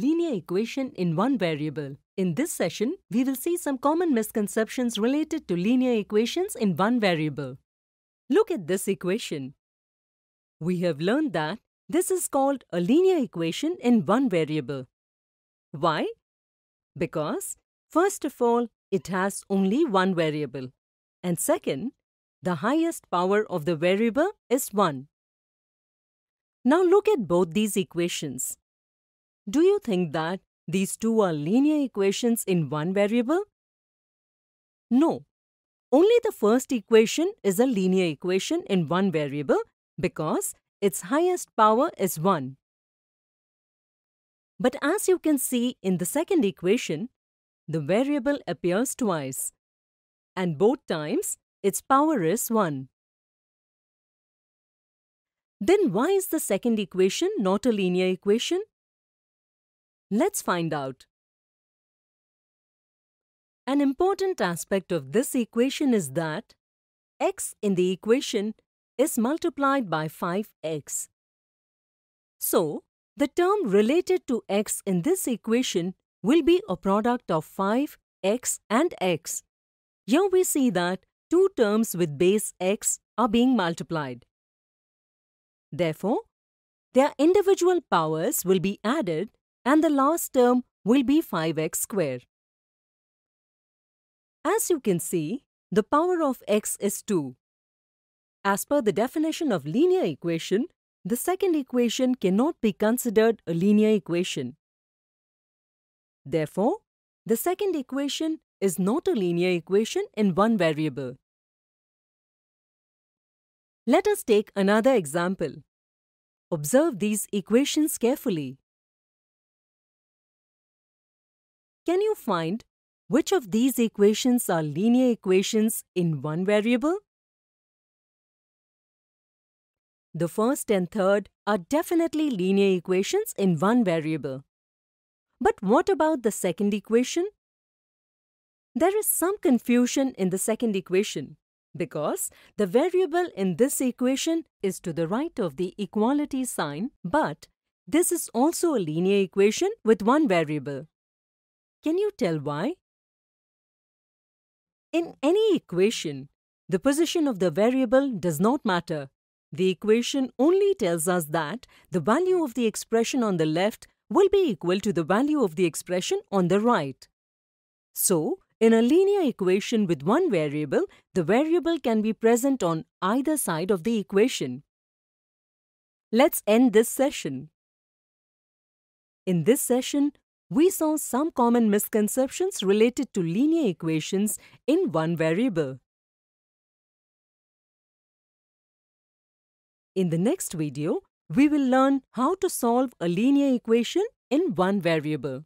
linear equation in one variable. In this session, we will see some common misconceptions related to linear equations in one variable. Look at this equation. We have learned that this is called a linear equation in one variable. Why? Because, first of all, it has only one variable. And second, the highest power of the variable is 1. Now look at both these equations. Do you think that these two are linear equations in one variable? No. Only the first equation is a linear equation in one variable because its highest power is 1. But as you can see in the second equation, the variable appears twice, and both times its power is 1. Then why is the second equation not a linear equation? Let's find out. An important aspect of this equation is that x in the equation is multiplied by 5x. So, the term related to x in this equation will be a product of 5, x and x. Here we see that two terms with base x are being multiplied. Therefore, their individual powers will be added and the last term will be 5x square. As you can see, the power of x is 2. As per the definition of linear equation, the second equation cannot be considered a linear equation. Therefore, the second equation is not a linear equation in one variable. Let us take another example. Observe these equations carefully. Can you find which of these equations are linear equations in one variable? The first and third are definitely linear equations in one variable. But what about the second equation? There is some confusion in the second equation because the variable in this equation is to the right of the equality sign, but this is also a linear equation with one variable. Can you tell why? In any equation, the position of the variable does not matter. The equation only tells us that the value of the expression on the left will be equal to the value of the expression on the right. So, in a linear equation with one variable, the variable can be present on either side of the equation. Let's end this session. In this session, we saw some common misconceptions related to linear equations in one variable. In the next video, we will learn how to solve a linear equation in one variable.